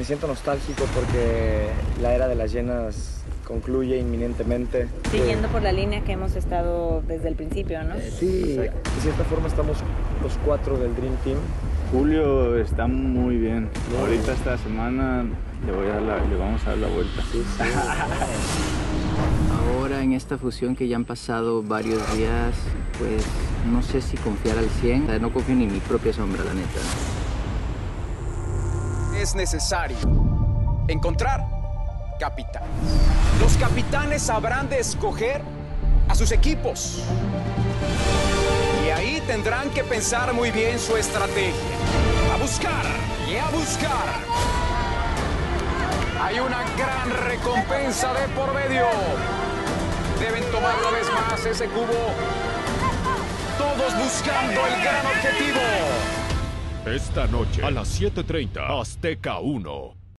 Me siento nostálgico porque la era de las llenas concluye inminentemente. Siguiendo por la línea que hemos estado desde el principio, ¿no? Eh, sí, de cierta forma estamos los cuatro del Dream Team. Julio está muy bien. Ahorita esta semana le, voy a dar la- le vamos a dar la vuelta. Ahora en esta fusión que ya han pasado varios días, pues no sé si confiar al 100. O sea, no confío ni en mi propia sombra, la neta. Es necesario encontrar capitanes. Los capitanes sabrán de escoger a sus equipos. Y ahí tendrán que pensar muy bien su estrategia. A buscar y a buscar. Hay una gran recompensa de por medio. Deben tomar una vez más ese cubo. Todos buscando el gran objetivo. Esta noche a las 7:30 Azteca 1.